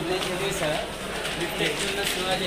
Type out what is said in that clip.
हमने केली sir reflection तो शिवाजी